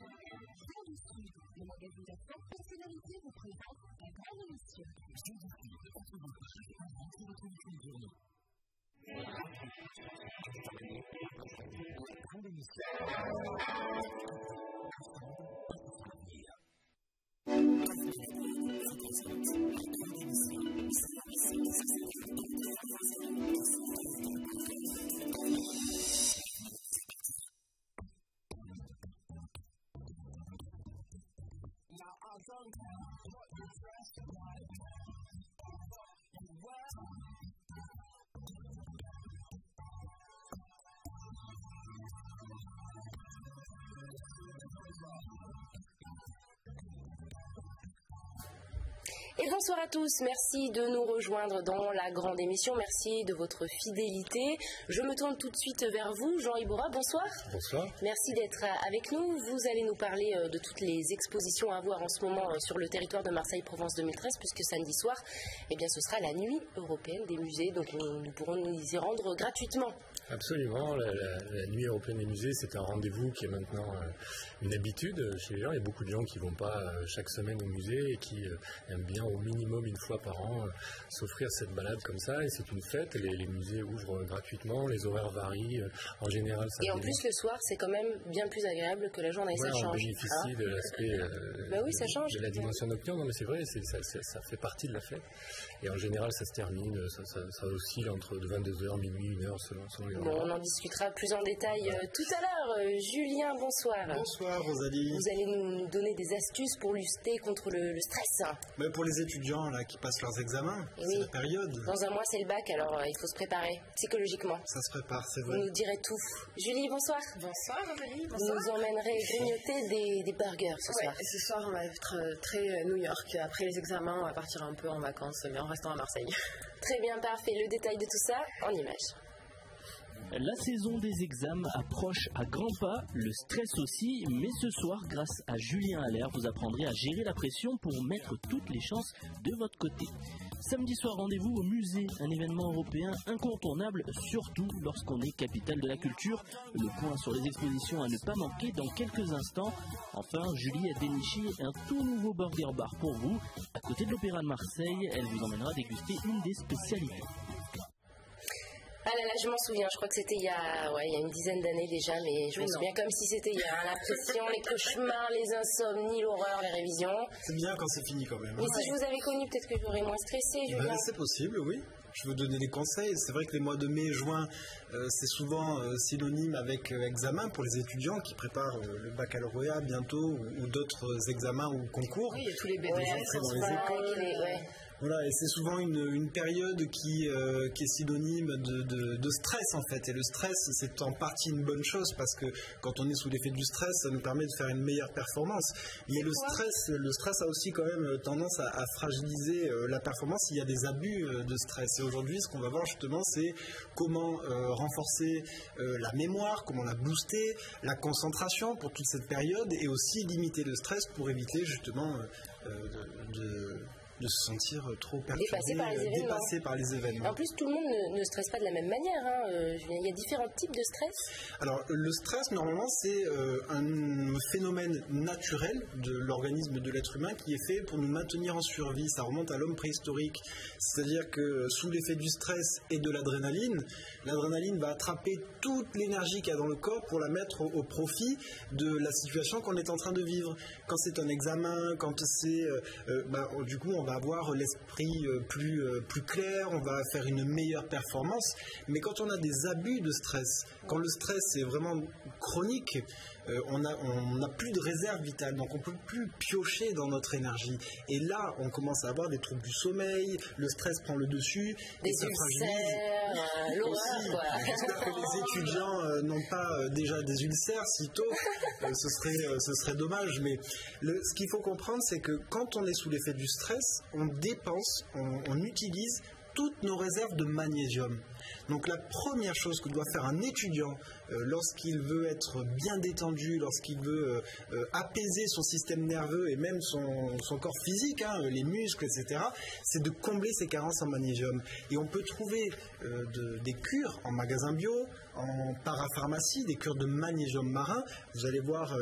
Vent du Sud, le magazine d'affaires personnalisé vous présente la grande émission. Grande émission. Et bonsoir à tous, merci de nous rejoindre dans la grande émission, merci de votre fidélité. Je me tourne tout de suite vers vous, Jean Ibora, bonsoir. Bonsoir. Merci d'être avec nous. Vous allez nous parler euh, de toutes les expositions à voir en ce moment euh, sur le territoire de Marseille-Provence 2013, puisque samedi soir, eh bien, ce sera la nuit européenne des musées, donc nous, nous pourrons nous y rendre gratuitement. Absolument. La, la- la nuit européenne des musées, c'est un rendez-vous qui est maintenant euh, une habitude chez les gens. Il y a beaucoup de gens qui vont pas euh, chaque semaine au musée et qui euh, aiment bien au minimum une fois par an s'offrir cette balade comme ça. Et c'est une fête. Les, les musées ouvrent gratuitement, les horaires varient. En général, ça Et en plus, le soir, c'est quand même bien plus agréable que la journée, Ouais, ça on change. bénéficie hein. de l'aspect Bah oui, ça change. de la dimension nocturne. Non, mais c'est vrai, c'est- ça, ça- fait partie de la fête. Et en général, ça se termine, ça, ça- ça oscille entre de 22h, minuit, 1h selon, selon les Bon, on en discutera plus en détail euh, tout à l'heure. Euh, Julien, bonsoir. Bonsoir Rosalie. Vous allez nous, donner des astuces pour lutter contre le, le stress. Mais pour les étudiants là, qui passent leurs examens, Eh c'est oui. la période. Dans un mois, c'est le bac, alors euh, il faut se préparer psychologiquement. Ça se prépare, c'est Vous vrai. nous direz tout. Julie, bonsoir. Bonsoir Aurélie, Vous nous emmènerez grignoter des, des burgers ce Ouais, soir. et ce soir on va être très New York. Après les examens, on va partir un peu en vacances, mais en restant à Marseille. Très bien, parfait. Le détail de tout ça en images. La saison des examens approche à grands pas, le stress aussi, mais ce soir, grâce à Julien Allaire, vous apprendrez à gérer la pression pour mettre toutes les chances de votre côté. Samedi soir, rendez-vous au musée, un événement européen incontournable, surtout lorsqu'on est capitale de la culture. Le point sur les expositions à ne pas manquer dans quelques instants. Enfin, Julie a déniché un tout nouveau burger bar pour vous. À côté de l'Opéra de Marseille, elle vous emmènera déguster une des spécialités. Ah là là, je m'en souviens, je crois que c'était il y a, ouais, il y a une dizaine d'années déjà, mais je me Mais souviens comme si c'était hier. hein, La pression, les cauchemars, les insomnies, l'horreur, les révisions. C'est bien quand c'est fini quand même. Mais hein. si je vous avais connu, peut-être que j'aurais moins stressé, Ben, c'est possible, oui. Je veux donner des conseils. C'est vrai que les mois de mai, juin, euh, c'est souvent euh, synonyme avec euh, examen pour les étudiants qui préparent euh, le baccalauréat bientôt ou, ou d'autres examens ou concours. Oui, il y a tous les bébés. Ouais, dans les écoles. les- ouais. Voilà, et c'est souvent une, une période qui, euh, qui est synonyme de, de- de stress en fait. Et le stress, c'est en partie une bonne chose parce que quand on est sous l'effet du stress, ça nous permet de faire une meilleure performance. Mais le stress, le stress a aussi quand même tendance à, à fragiliser euh, la performance. Il y a des abus euh, de stress. Et aujourd'hui, ce qu'on va voir justement, c'est comment euh, renforcer euh, la mémoire, comment la booster, la concentration pour toute cette période et aussi limiter le stress pour éviter justement euh, euh, de- de de se sentir trop perturbé, Dépassé par les euh, événements. dépassé par les événements. En plus, tout le monde ne, ne stresse pas de la même manière. hein, euh. Il y a différents types de stress. Alors, le stress, normalement, c'est euh, un phénomène naturel de l'organisme de l'être humain qui est fait pour nous maintenir en survie. Ça remonte à l'homme préhistorique. C'est-à-dire que sous l'effet du stress et de l'adrénaline, l'adrénaline va attraper toute l'énergie qu'il y a dans le corps pour la mettre au, au profit de la situation qu'on est en train de vivre. Quand c'est un examen, quand c'est... euh, euh, bah, du coup, on va avoir l'esprit euh, plus, euh, plus clair, on va faire une meilleure performance. Mais quand on a des abus de stress, quand le stress est vraiment chronique, euh, on n'a on n'a plus de réserve vitale, donc on peut plus piocher dans notre énergie. Et là, on commence à avoir des troubles du sommeil, le stress prend le dessus, Des et ça fragilise. ulcères, euh, l'horreur. J'espère que les étudiants euh, n'ont pas euh, déjà des ulcères si tôt, ce, serait, ce serait dommage. Mais le- ce qu'il faut comprendre, c'est que quand on est sous l'effet du stress, on dépense, on, on utilise toutes nos réserves de magnésium. Donc la première chose que doit faire un étudiant euh, lorsqu'il veut être bien détendu, lorsqu'il veut euh, euh, apaiser son système nerveux et même son, son corps physique, hein, les muscles, etc., c'est de combler ses carences en magnésium. Et on peut trouver euh, de- des cures en magasin bio, en parapharmacie, des cures de magnésium marin. Vous allez voir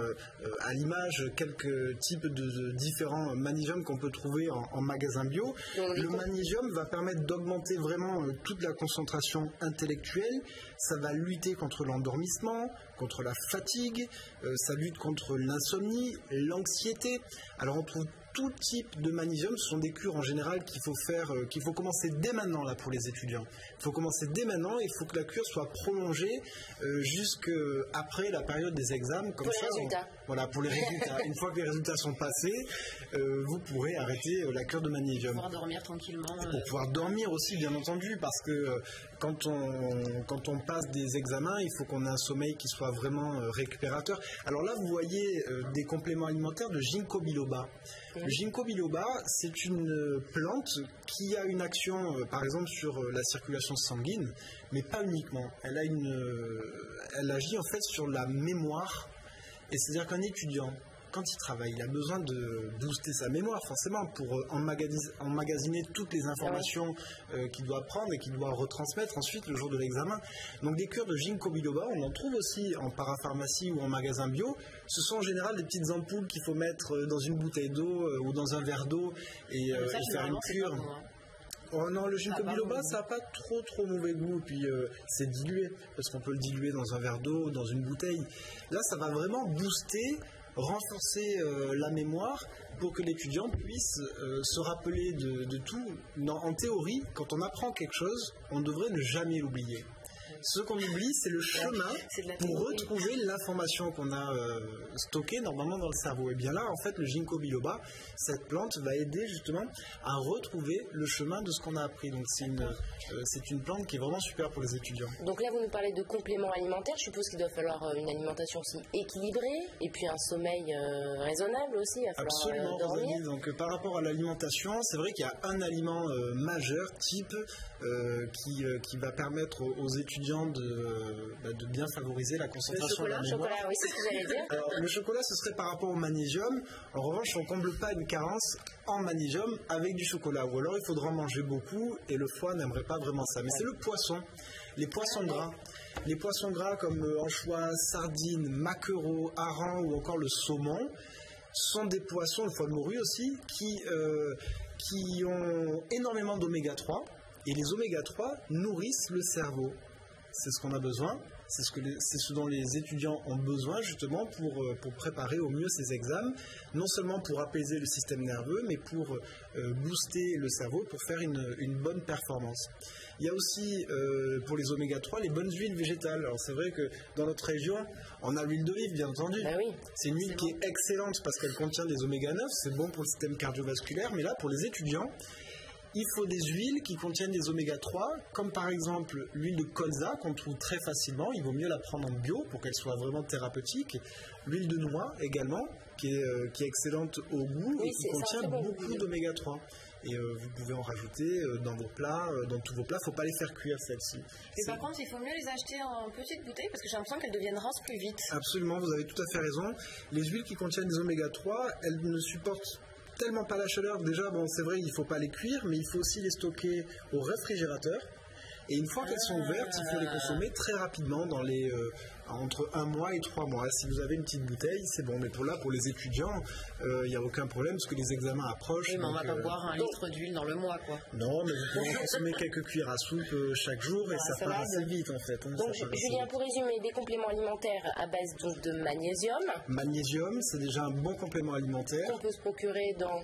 à l'image quelques types de, de différents magnésiums qu'on peut trouver en, en magasin bio. Le magnésium va permettre d'augmenter vraiment toute la concentration intellectuelle. Ça va lutter contre l'endormissement, contre la fatigue, euh, ça lutte contre l'insomnie, l'anxiété. Alors on trouve tout type de magnésium. Ce sont des cures en général qu'il faut faire, euh, qu'il faut commencer dès maintenant là pour les étudiants. Il faut commencer dès maintenant. et Il faut que la cure soit prolongée euh, jusqu'après la période des examens. Comme Pour les ça, on-. Voilà, pour les résultats. Une fois que les résultats sont passés, euh, vous pourrez arrêter euh, la cure de magnésium Pouvoir dormir tranquillement. euh, pour pouvoir dormir aussi, bien entendu, parce que euh, quand on, quand on passe des examens, il faut qu'on ait un sommeil qui soit vraiment euh, récupérateur. Alors là, vous voyez euh, des compléments alimentaires de ginkgo biloba. Le ginkgo biloba, c'est une euh, plante qui a une action, euh, par exemple, sur euh, la circulation sanguine, mais pas uniquement. Elle, a une, euh, elle agit en fait sur la mémoire et c'est-à-dire qu'un étudiant, quand il travaille, il a besoin de booster sa mémoire, forcément, pour euh, emmagasiner toutes les informations euh, qu'il doit prendre et qu'il doit retransmettre ensuite le jour de l'examen. Donc des cures de ginkgo biloba, on en trouve aussi en parapharmacie ou en magasin bio. Ce sont en général des petites ampoules qu'il faut mettre euh, dans une bouteille d'eau ou dans un verre d'eau et, euh, faire une cure. Oh non, le ginkgo Ça a pas biloba, ça n'a pas trop trop mauvais goût, puis euh, c'est dilué, parce qu'on peut le diluer dans un verre d'eau, dans une bouteille. Là, ça va vraiment booster, renforcer euh, la mémoire pour que l'étudiant puisse euh, se rappeler de, de tout. Non, en théorie, quand on apprend quelque chose, on devrait ne jamais l'oublier. Ce qu'on oublie, c'est le chemin pour retrouver l'information qu'on a euh, stockée normalement dans le cerveau. Et bien là, en fait, le ginkgo biloba, cette plante va aider justement à retrouver le chemin de ce qu'on a appris. Donc c'est une, euh, une plante qui est vraiment super pour les étudiants. Donc là, vous nous parlez de compléments alimentaires. Je suppose qu'il doit falloir euh, une alimentation aussi équilibrée et puis un sommeil euh, raisonnable aussi. Il va falloir Absolument, dormir. Donc, par rapport à l'alimentation, c'est vrai qu'il y a un aliment majeur, type, qui, qui va permettre aux, aux étudiants de, bah, de bien favoriser la concentration chocolat, la mémoire. chocolat, oui, c'est ce que j'allais dire. Alors, le chocolat, ce serait par rapport au magnésium. En revanche, on ne comble pas une carence en magnésium avec du chocolat. Ou alors, il faudra en manger beaucoup et le foie n'aimerait pas vraiment ça. Mais c'est le poisson, les poissons gras. Les poissons gras comme euh, anchois, sardines, maquereaux, harengs ou encore le saumon sont des poissons, le foie de morue aussi, qui, euh, qui ont énormément d'oméga 3. Et les oméga 3 nourrissent le cerveau. C'est ce qu'on a besoin. C'est ce, que les- c'est ce dont les étudiants ont besoin justement pour, euh, pour préparer au mieux ces examens, non seulement pour apaiser le système nerveux, mais pour euh, booster le cerveau, pour faire une, une bonne performance. Il y a aussi euh, pour les oméga 3 les bonnes huiles végétales. Alors c'est vrai que dans notre région, on a l'huile d'olive bien entendu. Bah oui. C'est une huile qui est excellente parce qu'elle contient des oméga 9, c'est bon pour le système cardiovasculaire, mais là pour les étudiants, il faut des huiles qui contiennent des oméga 3, comme par exemple l'huile de colza qu'on trouve très facilement. Il vaut mieux la prendre en bio pour qu'elle soit vraiment thérapeutique. L'huile de noix également, qui est, euh, qui est excellente au goût Oui, et qui contient bon beaucoup d'oméga 3. Et euh, vous pouvez en rajouter euh, dans vos plats, dans tous vos plats. Il ne faut pas les faire cuire celles-ci. Mais C'est- par contre, il faut mieux les acheter en petites bouteilles parce que j'ai l'impression qu'elles deviennent rinces plus vite. Absolument, vous avez tout à fait raison. Les huiles qui contiennent des oméga 3, elles ne supportent tellement pas la chaleur. Déjà, bon, c'est vrai, il ne faut pas les cuire, mais il faut aussi les stocker au réfrigérateur. Et une fois qu'elles sont ouvertes, il faut les consommer très rapidement, dans les, euh, entre un mois et trois mois. Si vous avez une petite bouteille, c'est bon. Mais pour là, pour les étudiants, euh, il n'y a aucun problème parce que les examens approchent. Oui, mais on va pas euh, boire un litre d'huile dans le mois, quoi. Non, mais vous pouvez consommer quelques cuillères à soupe euh, chaque jour et ça part assez vite en fait. hein, Donc, Julien, pour résumer, des compléments alimentaires à base donc, de magnésium Magnésium, c'est déjà un bon complément alimentaire. qu'on peut se procurer dans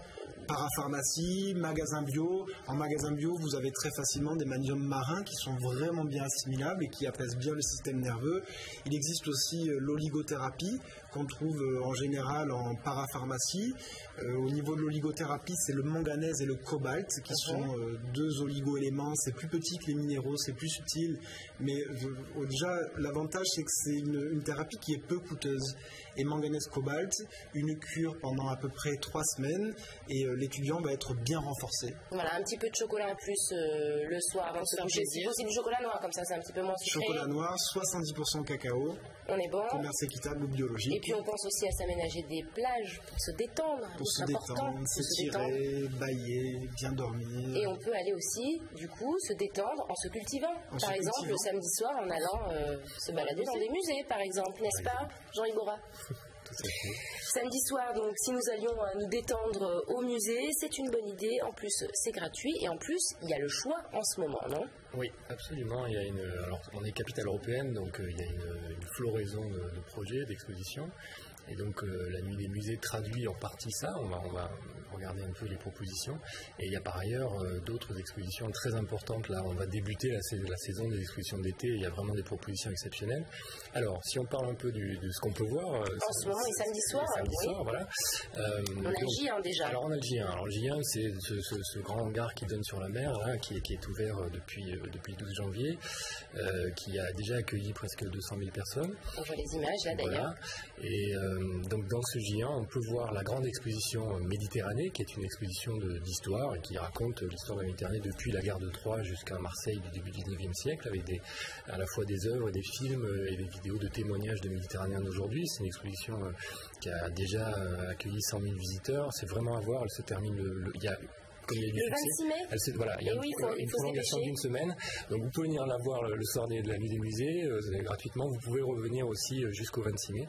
parapharmacie, magasin bio. En magasin bio, vous avez très facilement des magnésiums marins qui sont vraiment bien assimilables et qui apaisent bien le système nerveux. Il existe aussi euh, l'oligothérapie qu'on trouve euh, en général en parapharmacie. Euh, au niveau de l'oligothérapie, c'est le manganèse et le cobalt qui sont euh, deux oligo-éléments. C'est plus petit que les minéraux, c'est plus subtil. Mais euh, déjà, l'avantage, c'est que c'est une, une thérapie qui est peu coûteuse. Et manganèse cobalt, une cure pendant à peu près trois semaines et euh, l'étudiant va être bien renforcé. Voilà, un petit peu de chocolat en plus euh, le soir avant de se coucher. Si plaisir. possible, du chocolat noir, comme ça c'est un petit peu moins sucré. Chocolat noir, 70% cacao, On est bon. commerce équitable ou Et biologique. puis on pense aussi à s'aménager des plages pour se détendre. Pour se c'est détendre, s'étirer, bailler, bien dormir. Et on peut aller aussi, du coup, se détendre en se cultivant. En par se exemple, cultivant. le samedi soir, en allant euh, se balader dans des musées, par exemple, n'est-ce pas, Jean Samedi soir, donc, si nous allions euh, nous détendre euh, au musée, c'est une bonne idée. En plus, c'est gratuit et en plus, il y a le choix en ce moment, non? Oui, absolument. Il y a une, alors, on est capitale européenne, donc euh, il y a une, floraison de projets, d'expositions. Et donc euh, la nuit des musées traduit en partie ça. On va, on va regarder un peu les propositions. Et il y a par ailleurs euh, d'autres expositions très importantes. Là, on va débuter la, sais- la saison des expositions d'été. Il y a vraiment des propositions exceptionnelles. Alors, si on parle un peu du- de ce qu'on peut voir. euh, En ce moment, les samedis soirs, oui. soir, voilà. On a donc, le J1 déjà. alors on a le J1. Alors le J1, c'est ce, ce- ce grand hangar qui donne sur la mer, là, qui, est- qui est ouvert depuis, depuis le 12 janvier, qui a déjà accueilli presque 200 000 personnes. On voit les images là d'ailleurs. Voilà. Et donc dans ce J1, on peut voir la grande exposition Méditerranée, qui est une exposition d'histoire et qui raconte l'histoire de la Méditerranée depuis la gare de Troie jusqu'à Marseille du début du 19e siècle, avec des, à la fois des œuvres, des films euh, et des vidéos de témoignages de Méditerranéens d'aujourd'hui. C'est une exposition euh, qui a déjà euh, accueilli 100 000 visiteurs. C'est vraiment à voir. Elle se termine le, le- il y a comme il y a eu du Le succès, 26 mai elle voilà, il y a Et une, oui, faut- prolongation d'une semaine. Donc vous pouvez venir la voir le, soir de la nuit des musées euh, gratuitement. Vous pouvez revenir aussi euh, jusqu'au 26 mai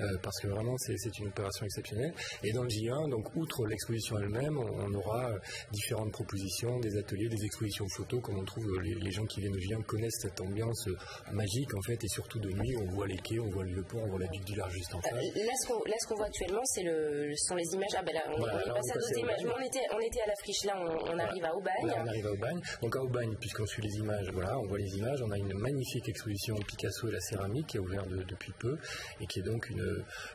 euh, parce que vraiment c'est une opération exceptionnelle. Et dans le J1, donc outre l'exposition elle-même, on, aura euh, différentes propositions, des ateliers, des expositions photos, comme on trouve euh, les, les gens qui viennent au J1 connaissent cette ambiance magique en fait, et surtout de nuit, on voit les quais, on voit le pont, on voit la butte du large juste en face. Euh, Là, ce qu'on voit actuellement, c'est le, ce sont les images. Ah ben là, on, Voilà, on est là, passé on à d'autres au images. Mais on était, on était à la friche. Là, on, on arrive à Aubagne. Là, on arrive à Aubagne. Donc à Aubagne, puisqu'on suit les images, voilà, on voit les images. On a une magnifique exposition Picasso et la céramique qui est ouverte de- depuis peu et qui est donc une,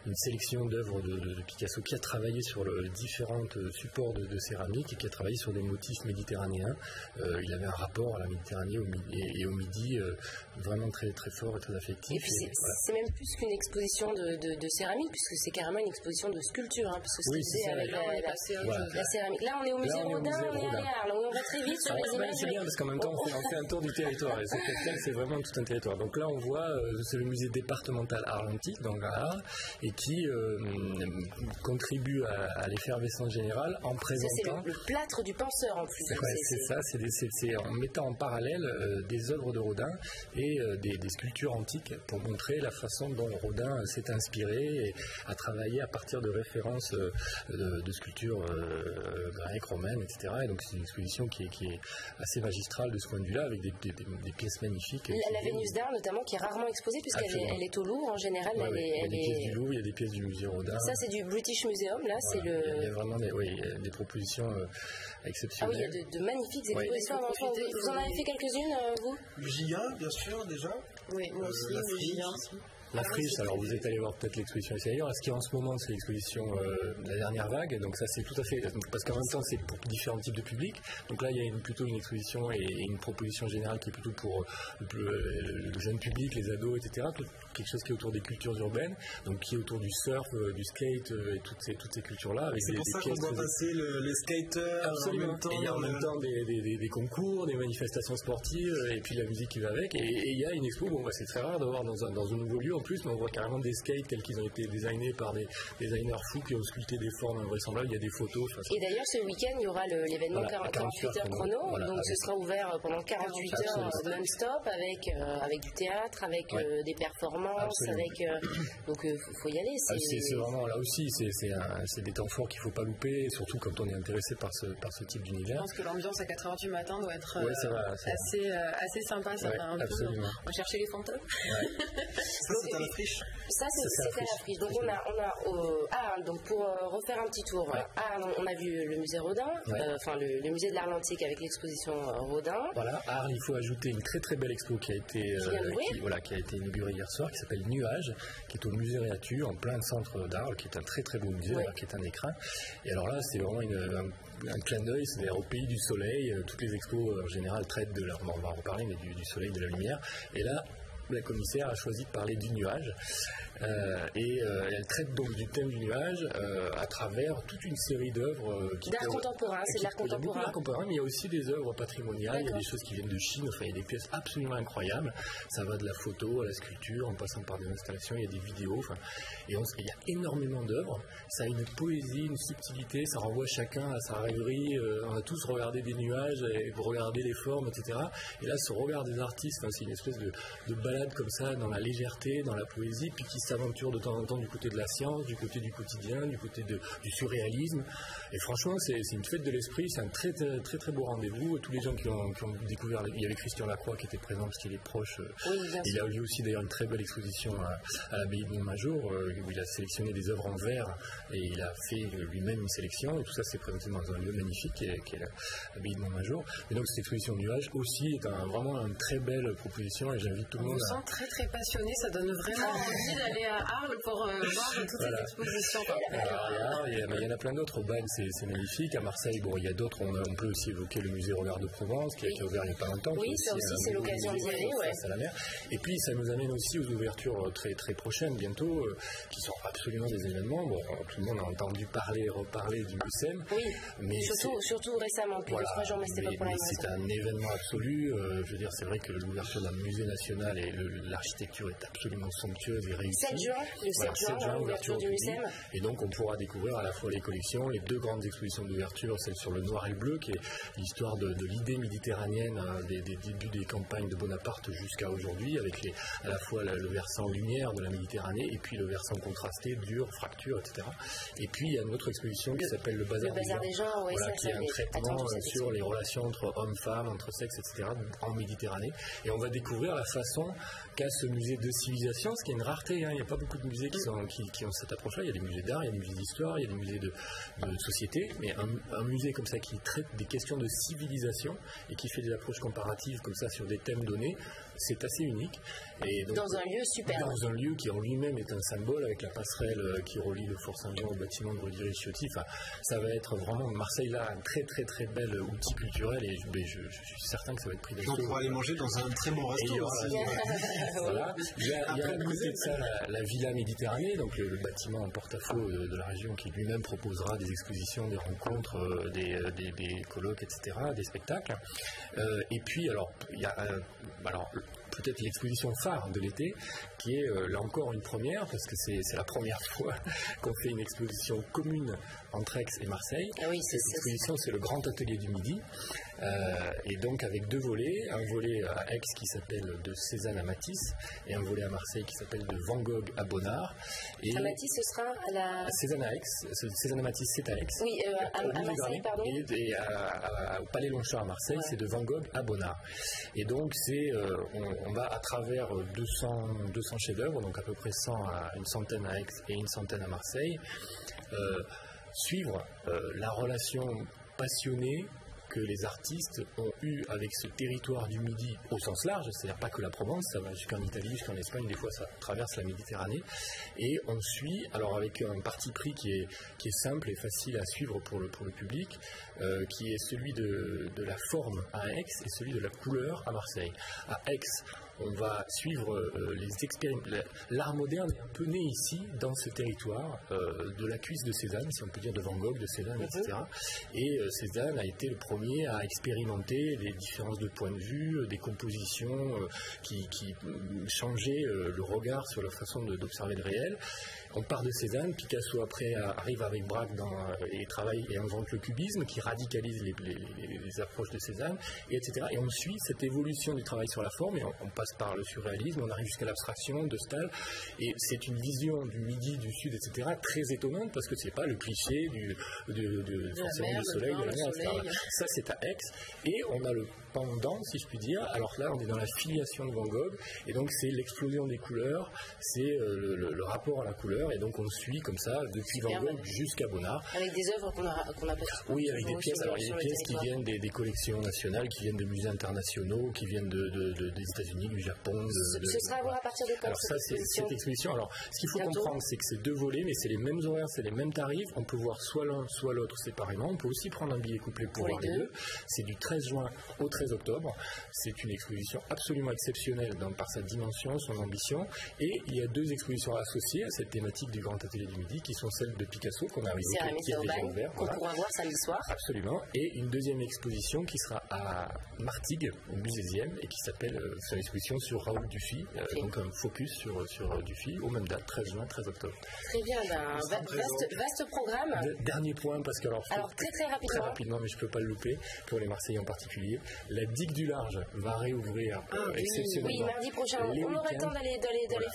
une sélection d'œuvres de, de- de Picasso qui a travaillé sur le, différents supports de, de céramique et qui a travaillé sur des motifs méditerranéens. Euh, il avait un rapport à la Méditerranée au et, et au Midi euh, vraiment très très fort et très affectif. Et puis c'est voilà. même plus qu'une exposition de, céramique, puisque c'est carrément une exposition de sculpture, hein, parce que Oui, c'est avec la, Voilà. céramique. Là, on est au musée Rodin, on est Rodin. à Arles, on va très vite sur les images. c'est bien parce qu'en même temps, on fait, on fait un tour du territoire. Et cette capitale, c'est vraiment tout un territoire. Donc là, on voit, euh, c'est le musée départemental arlentique, donc à et qui euh, contribue à, à l'effervescence générale en Ça, c'est présentant. le, le plâtre du penseur en plus. Ouais, c'est ça, c'est en mettant en parallèle euh, des œuvres de Rodin et euh, des, des sculptures antiques pour montrer la façon dont Rodin s'est inspiré et a travaillé à partir de références de, de sculptures grecques, romaines, etc. Et donc c'est une exposition qui est, qui est assez magistrale de ce point de vue-là, avec des, des- des- des pièces magnifiques. La, la Vénus d'art, notamment, qui est rarement exposée, puisqu'elle est, au Louvre en général. Ouais, elle ouais, est- pièces du Louvre, il y a des pièces du musée Rodin. Ça, c'est du British Museum, là, c'est Voilà, Il y a- il y a le. vraiment des, oui, des propositions euh, Ah oui, il y exceptionnelles. a de, de magnifiques expositions. Profiter, vous, vous en avez fait quelques-unes, euh, vous? Le J1, bien sûr, déjà. Oui, moi Euh, aussi, la le friche J1. aussi. La friche, c'est alors vous êtes allé voir peut-être l'exposition ici ailleurs. Ce qui en ce moment, c'est l'exposition euh, de la dernière vague. Donc ça, c'est tout à fait parce qu'en même temps, c'est pour différents types de publics. Donc là, il y a une- plutôt une exposition et, et une proposition générale qui est plutôt pour le, le- le jeune public, les ados, etc. Quelque chose qui est autour des cultures urbaines, donc qui est autour du surf, euh, du skate euh, et toutes ces toutes ces cultures-là. C'est pour des ça qu'on doit très- passer le- les skaters Absolument. en même temps. et il y a en euh, même temps des, des- des- des concours, des manifestations sportives, et puis la musique qui va avec. Et, il y a une expo, bon, bah, c'est très rare de voir dans un, dans un nouveau lieu en plus, mais on voit carrément des skates tels qu'ils ont été designés par des designers fous qui ont sculpté des formes invraisemblables. Il y a des photos. enfin, Et d'ailleurs, ce week-end, il y aura l'événement Voilà, 40 48 48 heures chrono. Voilà, donc, ce sera ouvert euh, pendant 48 heures Absolument. euh, non-stop avec, euh, avec du théâtre, avec Ouais. euh, des performances, Avec. euh, donc, il faut y aller. Ah, C'est vraiment là aussi, c'est- des temps forts qu'il ne faut pas louper, surtout quand on est intéressé par ce, par ce type Je d'univers. pense que l'ambiance à 4h du matin doit être Ouais, euh, vrai, c'est vrai. assez, euh, assez sympa. Ça Ouais, un peu- absolument. On va chercher les fantômes. Ça, c'est à la friche. Ça, c'est Ça, à la friche. Donc, on a, on a euh, à Arles, donc pour euh, refaire un petit tour, Ouais. à Arles, on a vu le musée Rodin, Ouais. euh, enfin le, le musée de l'art antique avec l'exposition euh, Rodin. Voilà, à Arles, il faut ajouter une très très belle expo qui a été, euh, voilà, qui a été inaugurée hier soir, qui s'appelle Nuage, qui est au musée Réatu, en plein centre d'Arles, qui est un très très beau musée, Ouais. qui est un écrin. Et alors là, c'est vraiment une- un, un clin d'œil, c'est-à-dire au pays du soleil. euh, Toutes les expos euh, en général traitent de la, on va en reparler, mais du, du soleil, de la lumière. Et là, la commissaire a choisi de parler du nuage. Euh, et euh, elle traite donc du thème du nuage euh, à travers toute une série d'œuvres qui D'art contemporain, c'est de l'art contemporain. d'art contemporain, mais il y a aussi des œuvres patrimoniales, il y a des choses qui viennent de Chine, enfin il y a des pièces absolument incroyables. Ça va de la photo à la sculpture, en passant par des installations, il y a des vidéos, enfin, et on- il y a énormément d'œuvres. Ça a une poésie, une subtilité, ça renvoie chacun à sa rêverie. on a tous regardé des nuages et regardé les formes, etc. Et là, ce regard des artistes, enfin, c'est une espèce de, de balade comme ça, dans la légèreté, dans la poésie, puis qui s'aventure de temps en temps du côté de la science, du côté du quotidien, du côté de- du surréalisme. Et franchement, c'est une fête de l'esprit, c'est un très très très, très beau rendez-vous. Tous les gens qui ont, qui ont découvert, il y avait Christian Lacroix qui était présent parce qu'il est proche. euh, Oui, il a eu aussi d'ailleurs une très belle exposition à, à l'abbaye de Montmajour euh, où il a sélectionné des œuvres en verre et il a fait lui-même une sélection et tout ça s'est présenté dans un lieu magnifique qui est, qui est la- l'abbaye de Montmajour. Et donc cette exposition de nuages aussi est un- vraiment une très belle proposition et j'invite tout On le monde à, sent très très passionné, ça donne vraiment envie d'aller à Arles pour euh, voir toutes Voilà. ces expositions. Alors, il y a- il y, en a plein d'autres. Au Bâle, c'est magnifique. À Marseille, bon, il y a d'autres. On, on peut aussi évoquer le musée Regard de Provence, qui a été ouvert il n'y a pas longtemps. Oui, ça aussi, c'est l'occasion d'y aller, ouais. à la mer. Et puis, ça nous amène aussi aux ouvertures très très prochaines, bientôt, euh, qui sont absolument des événements. Bon, tout le monde a entendu parler, reparler du MUSEM. Oui, mais surtout, surtout récemment, depuis voilà, deux, trois jours, mais c'était mais, pas pour la mais même c'est un événement absolu. euh, je veux dire, c'est vrai que l'ouverture d'un musée national et l'architecture est absolument somptueuse et réussie. 7 juin, le 7 Voilà, juin, 7 juin, l'ouverture du. MUSEM. Et donc, on pourra découvrir à la fois les collections, les deux grandes expositions d'ouverture, celle sur le noir et le bleu, qui est l'histoire de, de l'idée méditerranéenne hein, des, des débuts des campagnes de Bonaparte jusqu'à aujourd'hui, avec les, à la fois le, le versant lumière de la Méditerranée et puis le versant contrasté, dur, fracture, etc. Et puis, il y a une autre exposition qui s'appelle le Bazar, Le bazar des gens, oui, voilà, ça, qui est un traitement euh, sur les relations entre hommes-femmes, entre sexes, etc., en Méditerranée. Et on va découvrir la façon qu'a ce musée de civilisation, ce qui est une rareté. hein. Il n'y a pas beaucoup de musées qui, ont cette approche-là. Il y a des musées d'art, il y a des musées d'histoire, il y a des musées de, société. Mais un musée comme ça qui traite des questions de civilisation et qui fait des approches comparatives comme ça sur des thèmes donnés, c'est assez unique. Et donc, Dans un lieu superbe. dans un lieu qui en lui-même est un symbole avec la passerelle euh, qui relie le Fort Saint-Jean au bâtiment de Rudy Ricciotti. Enfin, ça va être vraiment Marseille là un très très très bel outil culturel et je, mais je- je suis certain que ça va être pris On d'assaut. pourra aller manger dans un très bon Et il y restaurant aura- aussi. voilà. Il y a, il y a Après à côté de ça la, la Villa Méditerranée, donc le, le bâtiment en porte-à-faux de, de la région qui lui-même proposera des expositions, des rencontres, euh, des, euh, des, des colloques, etc., des spectacles. Euh, et puis, alors, il y a euh, alors, peut-être l'exposition phare de l'été, qui est euh, là encore une première, parce que c'est la première fois qu'on fait une exposition commune entre Aix et Marseille. Ah oui, c'est Cette exposition, c'est le Grand Atelier du Midi, euh, et donc avec deux volets, un volet à Aix qui s'appelle de Cézanne à Matisse, et un volet à Marseille qui s'appelle de Van Gogh à Bonnard. Et À Matisse, ce sera à la. Cézanne à Aix, Cézanne à Matisse, c'est à Aix. Oui, euh, à, à Marseille, pardon. Et, et à- à- au Palais Longchamp à Marseille, c'est de Van Gogh à Bonnard. Et donc, c'est, euh, on, on va à travers 200, 200 chefs-d'œuvre, donc à peu près 100 à une centaine à Aix et une centaine à Marseille, suivre la relation passionnée que les artistes ont eu avec ce territoire du Midi au sens large, c'est-à-dire pas que la Provence, ça va jusqu'en Italie, jusqu'en Espagne, des fois ça traverse la Méditerranée, et on suit, alors avec un parti pris qui est, simple et facile à suivre pour le, pour le public, euh, qui est celui de, de la forme à Aix et celui de la couleur à Marseille. À Aix, on va suivre euh, les la- L'art moderne est un peu né ici, dans ce territoire, euh, de la cuisse de Cézanne, si on peut dire de Van Gogh, de Cézanne, etc. Et euh, Cézanne a été le premier à expérimenter les différences de point de vue, des compositions qui, qui, changeaient le regard sur la façon d'observer le réel. On part de Cézanne, Picasso après arrive avec Braque dans, euh, et travaille et invente le cubisme qui radicalise les, les- les- les approches de Cézanne, et etc. Et on suit cette évolution du travail sur la forme et on, on passe par le surréalisme, on arrive jusqu'à l'abstraction de Stahl, et c'est une vision du midi, du sud, etc. très étonnante parce que c'est pas le cliché du, de, de- forcément mer, du le soleil, de la mer, etc. Ça, c'est à Aix. Et on a le pendant, si je puis dire. Alors là, on est dans la filiation de Van Gogh. Et donc, c'est l'explosion des couleurs, c'est euh, le, le- le rapport à la couleur. Et donc on suit comme ça depuis Van Gogh jusqu'à Bonnard. Avec des œuvres qu'on a, qu'on a pas Oui, avec des pièces. Alors il y a des pièces qui viennent des, des, collections nationales, qui viennent de musées internationaux, qui viennent de, de, des États-Unis, du Japon. ce, sera à voir à partir de quand Alors ça, c'est cette exposition. Alors ce qu'il faut comprendre, c'est que c'est deux volets, mais c'est les mêmes horaires, c'est les mêmes tarifs. On peut voir soit l'un, soit l'autre séparément. On peut aussi prendre un billet couplé pour, voir les deux. C'est du 13 juin au 13 octobre. C'est une exposition absolument exceptionnelle dans, par sa dimension, son ambition. Et il y a deux expositions associées à cette thématique du Grand Atelier du Midi, qui sont celles de Picasso, qu'on a évoquées, qui est déjà ouvert. Qu'on pourra voir samedi soir. Absolument. Et une deuxième exposition qui sera à Martigues, au Musésième, et qui s'appelle, euh, c'est une exposition sur Raoul Dufy, euh, donc un focus sur, sur Dufy, au même date, 13 juin, 13 octobre. Très bien, ben, vaste, vaste, programme. dernier point, parce que alors, alors très très rapidement. Très rapidement, mais je ne peux pas le louper, pour les Marseillais en particulier. La digue du large va réouvrir ah, exceptionnellement. Oui, mardi prochain. on aura le temps d'aller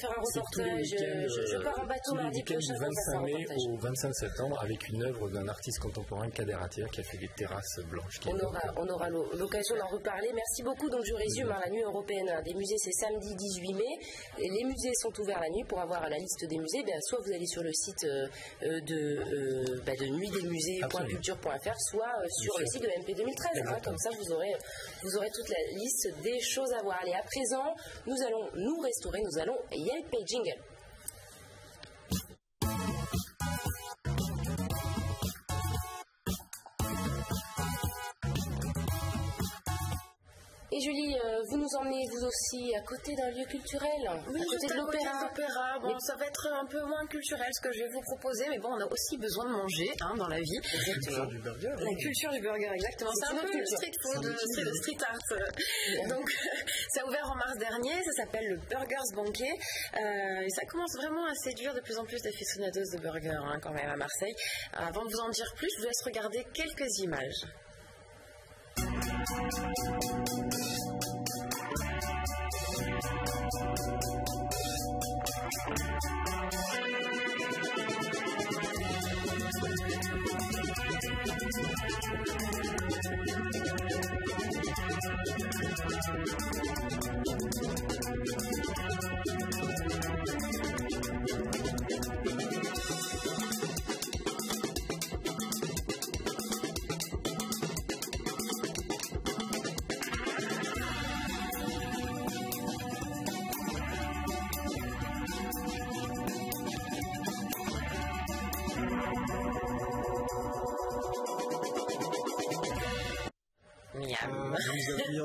faire un reportage. Je, je, pars en bateau mardi prochain. du 25 mai au 25 septembre avec une œuvre d'un artiste contemporain, Kader Attia, qui a fait des terrasses blanches. On aura, on aura l'occasion d'en reparler. Merci beaucoup. Donc je résume, hein, la nuit européenne des musées, c'est samedi 18 mai. Et les musées sont ouverts la nuit. Pour avoir la liste des musées, bien, soit vous allez sur le site euh, euh, de, euh, bah, de nuitdesmusées.culture.fr, soit sur le site de MP 2013. Hein. comme ça, vous aurez, vous aurez toute la liste des choses à voir. Allez, à présent, nous allons nous restaurer, nous allons Yelp Jingle. Et Julie, euh, vous nous emmenez vous aussi à côté d'un lieu culturel, oui, à côté de l'opéra. Bon, ça va être un peu moins culturel ce que je vais vous proposer, mais bon, on a aussi besoin de manger hein, dans la vie. La culture du burger. La culture du burger, exactement. C'est un peu le street food, le street art. Donc, ça a ouvert en mars dernier, ça s'appelle le Burgers Banquet. Euh, et ça commence vraiment à séduire de plus en plus d'aficionados de burgers hein, quand même à Marseille. Avant de vous en dire plus, je vous laisse regarder quelques images. Thank you.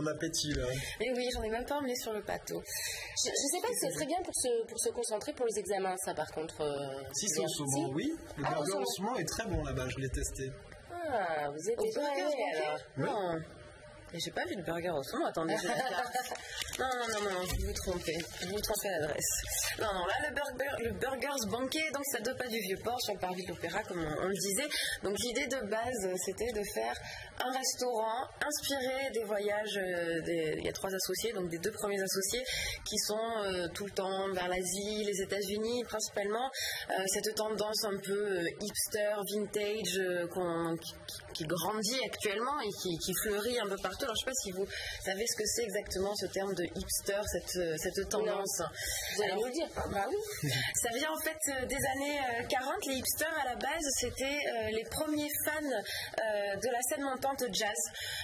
Appétit là. Mais oui, j'en ai même pas emmené sur le bateau. Je, ne sais pas si c'est très bien pour se, pour se concentrer pour les examens, ça par contre. Euh, si c'est au saumon, oui. Le ah, burger au saumon est très bon là-bas, je l'ai testé. Ah, vous êtes pas allé alors. Non. Mais j'ai pas vu de burger au saumon, attendez, je Non, non, non, non, vous vous trompez. Vous vous trompez l'adresse. Non, non, là, le, burger, le Burgers Banquet, donc ça ne doit pas du Vieux-Port, sur le parvis de l'Opéra, comme on, le disait. Donc l'idée de base, c'était de faire un restaurant inspiré des voyages. Euh, il y a trois associés, donc des deux premiers associés, qui sont euh, tout le temps vers l'Asie, les États-Unis principalement. Euh, cette tendance un peu hipster, vintage, qui, qui, grandit actuellement et qui, qui, fleurit un peu partout. Alors je ne sais pas si vous savez ce que c'est exactement ce terme de hipster, cette, cette tendance. Vous allez nous le dire. Bah oui. Ça vient en fait des années 40. Les hipsters à la base, c'était les premiers fans de la scène montante jazz.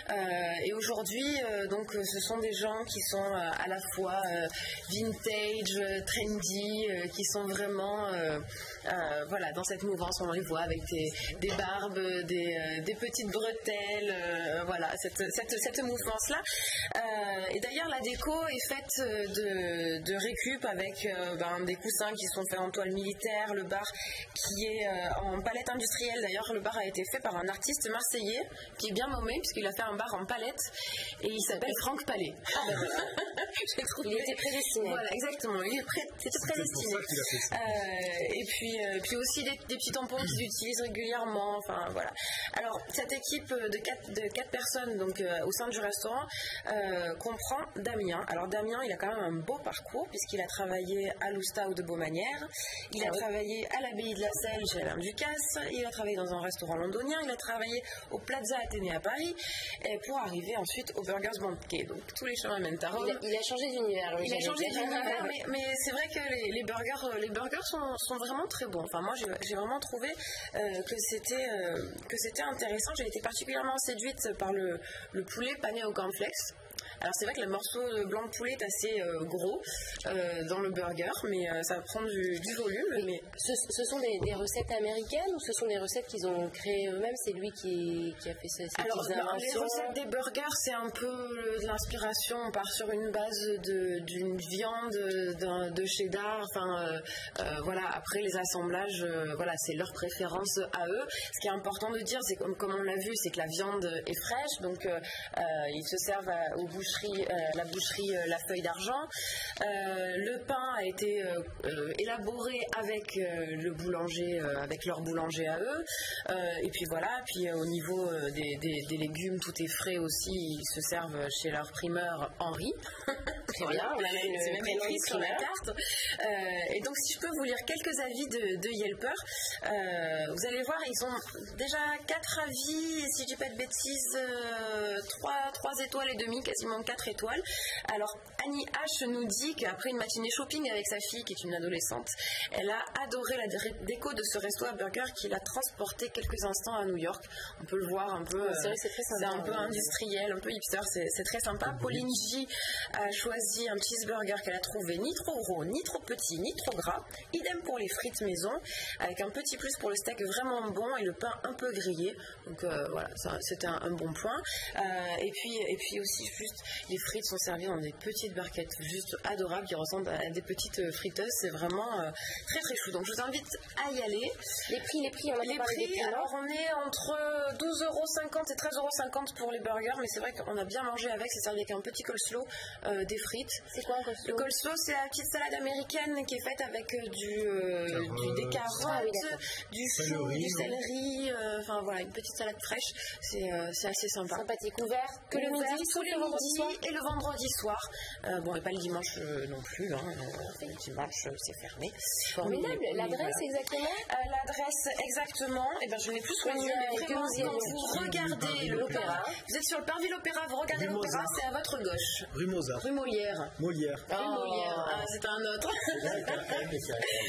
Euh, et aujourd'hui, euh, donc, ce sont des gens qui sont euh, à la fois vintage, trendy, qui sont vraiment voilà, dans cette mouvance. On les voit avec des, barbes, des, petites bretelles, voilà, cette, cette, mouvance-là. et d'ailleurs, la déco est faite de, de récup avec ben, des coussins qui sont faits en toile militaire, le bar qui est en palette industrielle. D'ailleurs, le bar a été fait par un artiste marseillais qui est bien nommé puisqu'il a fait un bar en palette et il s'appelle Franck Palais. Ah, ben il était prédestiné. Voilà, exactement. Il était prédestiné. Euh, et puis, euh, puis aussi des, petits tampons qu'ils utilisent régulièrement. Enfin voilà. Alors cette équipe de quatre, de quatre personnes, donc euh, au sein du restaurant comprend Damien. Alors Damien, il a quand même un beau parcours puisqu'il a travaillé à l'Oustau de Beaumanière, il a Ah travaillé à l'abbaye de la Selle chez Alain Ducasse, il a travaillé dans un restaurant londonien, il a travaillé au Plaza Athénée à Paris et pour arriver ensuite au Burgers Banquet. Donc tous les chemins mènent à Rome. Il a, il a changé d'univers. Il a changé d'univers, mais, mais c'est vrai que les, les burgers, euh, les burgers sont, sont vraiment très bons. Enfin, moi, j'ai j'ai vraiment trouvé euh, que c'était euh, que c'était intéressant. J'ai été particulièrement séduite par le, le poulet pané au cornflakes. Alors c'est vrai que le morceau de blanc de poulet est assez euh, gros euh, dans le burger, mais euh, ça prend du, du volume. Mais Ce, ce sont des, des recettes américaines ou ce sont des recettes qu'ils ont créées eux-mêmes? C'est lui qui, qui a fait ces Alors, les recettes des burgers, c'est un peu l'inspiration. On part sur une base d'une viande, de cheddar. Enfin, voilà. Après, les assemblages, voilà, c'est leur préférence à eux. Ce qui est important de dire, c'est comme, comme on l'a vu, c'est que la viande est fraîche. Donc, ils se servent à- aux boucheries, euh, la boucherie euh, La Feuille d'Argent. Euh, le pain a été élaboré avec le boulanger, avec leur boulanger à eux. Et puis voilà, puis au niveau des, des- des légumes, tout est frais aussi. Ils se servent chez leur primeur Henri. Très bien, on a même le même sur la carte. Et donc, si je peux vous lire quelques avis de, de Yelper, vous allez voir, ils ont déjà quatre avis, et si je dis pas de bêtises, euh, trois, trois étoiles et demi, quasiment quatre étoiles. Alors, Annie H nous dit qu'après une matinée shopping avec sa fille, qui est une adolescente, elle a adoré la dé- déco de ce resto à burger qui l'a transporté quelques instants à New York. On peut le voir un peu. c'est vrai euh, que c'est très c'est sympa, un peu industriel, un peu hipster, c'est c'est très sympa. Pauline J a choisi un cheeseburger qu'elle a trouvé ni trop gros, ni trop petit, ni trop gras. Idem pour les frites maison, avec un petit plus pour le steak vraiment bon et le pain un peu grillé. Donc euh, voilà, ça, c'était un, un bon point. Euh, et puis et puis aussi juste les frites sont servies dans des petites barquettes juste adorables qui ressemblent à des petites euh, friteuses. C'est vraiment euh, très très chou. Donc je vous invite à y aller. Les prix, les prix, on a Les prix, alors on est entre 12,50€ et 13,50€ pour les burgers, mais c'est vrai qu'on a bien mangé avec, c'est servi avec un petit coleslaw, euh, des frites. C'est quoi un Le coleslaw coleslaw, c'est la petite salade américaine qui est faite avec euh, du, euh, du- des carottes, Ah oui, du chou, Céleri, du céleri, euh, enfin voilà, une petite salade fraîche. C'est euh, assez sympa. Sympathique, ouvert que le Ouvert midi, tous les le vendredi midis soir et le vendredi soir. Euh, bon, et pas le dimanche euh, non plus. Hein. Euh, Le dimanche, euh, c'est fermé. Formidable. L'adresse voilà. exactement? Euh, L'adresse exactement, et ben je l'ai plus sous les Comme, yeux, mais vraiment, vous quand regardez l'opéra, vous êtes sur le parvis l'opéra, vous regardez l'opéra, c'est à votre gauche. Rue Mozart, Rue Molière. Molière. Rue Molière, ah, c'est un autre.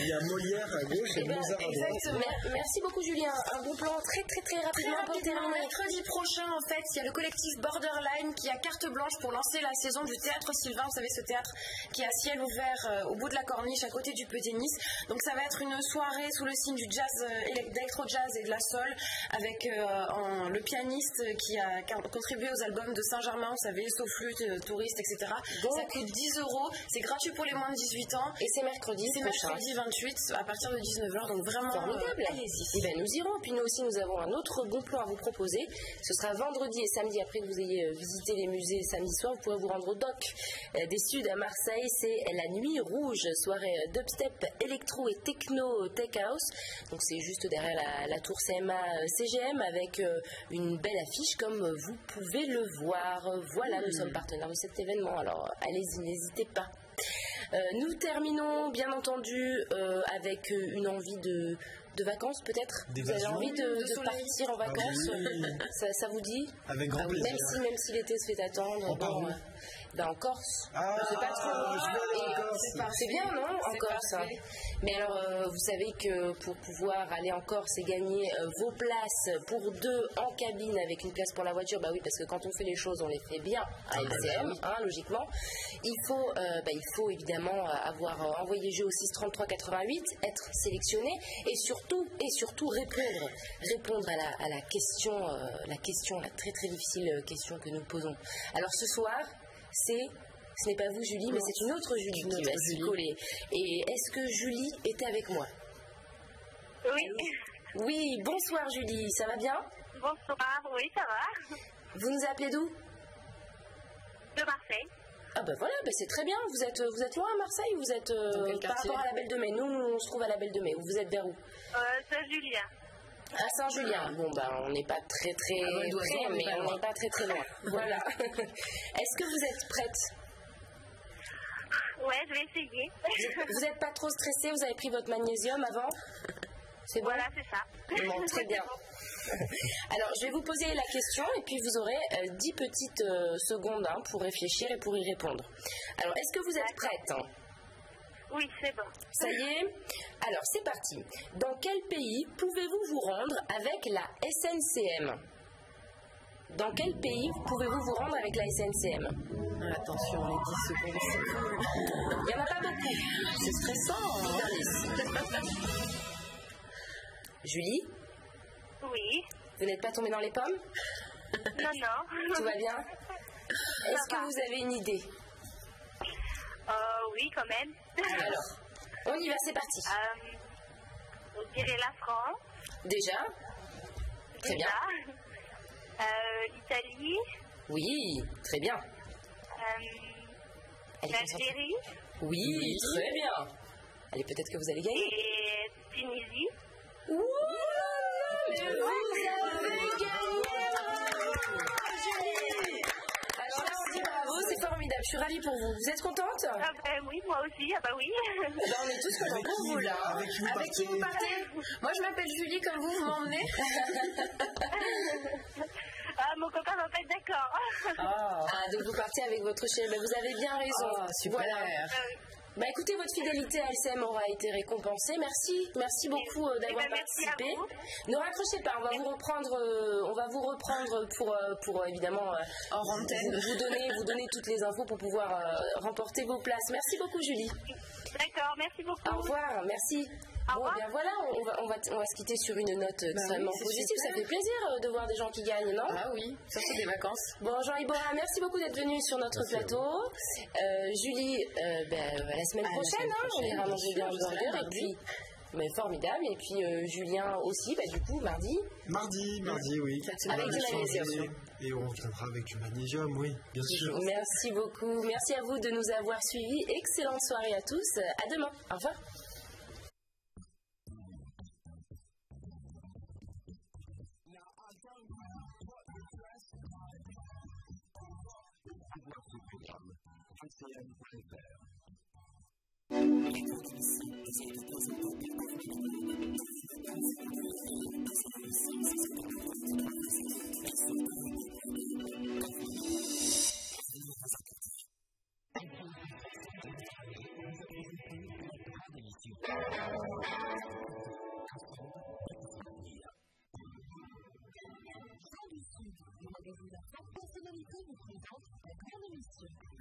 Il y a Molière à gauche et Eh ben, Mozart à droite. exactement. Mer- Merci beaucoup Julien. Un bon plan très très très rapidement pour rapidement, terminer. mercredi prochain, en fait, il y a le collectif Borderline qui a carte blanche pour lancer la saison du théâtre Sylvain. Vous savez, ce théâtre qui est à ciel ouvert euh, au bout de la corniche, à côté du Petit Nice. Donc, ça va être une soirée sous le signe du jazz, euh, élec- d'électro-jazz et de la soul, avec euh, le pianiste qui a contribué aux albums de Saint-Germain, vous savez, Flûte, euh, Touriste, etc. Donc- ça coûte 10 euros. C'est gratuit pour les moins de 18 ans. Et c'est mercredi C'est mercredi 28 à partir de 19h. Donc, vraiment, Formidable. euh, allez-y. Eh ben, nous irons. Puis nous aussi, nous avons un autre bon plan à vous proposer. Ce sera vendredi et samedi après que vous ayez visité les musées samedi soir. Vous pourrez vous rendre au doc euh, des Studs à Marseille. C'est la nuit rouge, soirée euh, dubstep, électro et techno tech house. Donc c'est juste derrière la, tour CMA euh, CGM avec une belle affiche comme vous pouvez le voir. Voilà, nous sommes partenaires de cet événement. Alors allez-y, n'hésitez pas. Nous terminons bien entendu avec une envie de, de vacances peut-être. Vous avez envie de, De de soleil. partir en vacances oui. ça, ça vous dit Avec grand Ah oui, plaisir. Même si, même si l'été se fait attendre. Bon, ben, en Corse. Ah, Je sais pas trop. Corse. c'est bien, non En Corse. hein. Mais alors, euh, vous savez que pour pouvoir aller en Corse et gagner euh, vos places pour deux en cabine avec une place pour la voiture, bah oui, parce que quand on fait les choses, on les fait bien à LCM, hein, logiquement. Il faut, euh, bah, il faut évidemment euh, avoir euh, envoyé jeu au 633 88, être sélectionné et surtout, et surtout répondre, répondre à la, à la question, euh, la question, la très très difficile question que nous posons. Alors ce soir, c'est ce n'est pas vous Julie, mais c'est une autre Julie Une qui autre va s'y Julie. coller. Et est-ce que Julie était avec moi? Oui, Oui, bonsoir Julie, ça va bien? Bonsoir, oui, ça va. Vous nous appelez d'où? De Marseille. Ah ben voilà, ben c'est très bien. Vous êtes, vous êtes loin à Marseille? Ou vous êtes euh, par rapport à la Belle de Mai Nous, on se trouve à la Belle de Mai. Vous êtes vers où? Euh, Saint-Julien. À Saint-Julien. Bon, ben, on n'est pas très très d'Oiseau, près, mais on n'est pas très très loin. voilà. Est-ce que vous êtes prête? Ouais, je vais essayer. Vous n'êtes pas trop stressée? Vous avez pris votre magnésium avant? C'est bon? Voilà, c'est ça. Bon, très bien. Alors, je vais vous poser la question et puis vous aurez euh, 10 petites euh, secondes hein, pour réfléchir et pour y répondre. Alors, est-ce que vous êtes prête? hein Oui, c'est bon. Ça y est Alors, c'est parti. Dans quel pays pouvez-vous vous rendre avec la SNCM Dans quel pays pouvez-vous vous rendre avec la SNCM Attention, les 10 secondes, c'est. Il n'y en a pas beaucoup. C'est stressant. hein. Julie, Oui. vous n'êtes pas tombée dans les pommes? Non, non. Tout va bien? Est-ce que vous avez une idée? Euh, oui, quand même. Alors, on y va, c'est parti. Euh, on dirait la France. Déjà Très bien. déjà. Euh, L'Italie. Oui, très bien. Euh. L'Algérie. Oui, très bien. Allez, peut-être que vous allez gagner. Et Tunisie. Suis ravie pour vous. Vous êtes contente? Ah ben oui, moi aussi. Ah bah oui. Ben, On est tous contents pour vous là. Avec qui vous Avec qui vous partez? Moi, je m'appelle Julie, comme vous, vous m'emmenez Ah, mon copain va pas être d'accord. Ah, donc vous partez avec votre chérie. Ben, vous avez bien raison. Ah, super. Voilà. Bah écoutez, votre fidélité à LCM aura été récompensée. Merci, merci beaucoup euh, d'avoir Eh ben, participé. Ne raccrochez pas, on va vous reprendre, euh, on va vous reprendre pour, euh, pour évidemment antenne. vous, vous donner, vous donner toutes les infos pour pouvoir remporter vos places. Merci beaucoup Julie. D'accord, merci beaucoup. Au revoir, merci. Au Bon, revoir. eh bien voilà, on va, on, va, on va se quitter sur une note extrêmement oui, c'est positive. Ça fait plaisir euh, de voir des gens qui gagnent, non? Ah oui, ça c'est des vacances. Bon, Jean Ibora, merci beaucoup d'être venu sur notre plateau. Euh, Julie, euh, ben, la semaine À la prochaine, semaine hein, on ira bien manger là hamburgers. Et puis, mais formidable. Et puis euh, Julien aussi, bah, du coup, mardi. Mardi, mardi, oui. Avec du magnésium. Et on reviendra avec du magnésium, oui, bien sûr. Merci beaucoup. Merci à vous de nous avoir suivis. Excellente soirée à tous. À demain. Au revoir. ancienne préfère.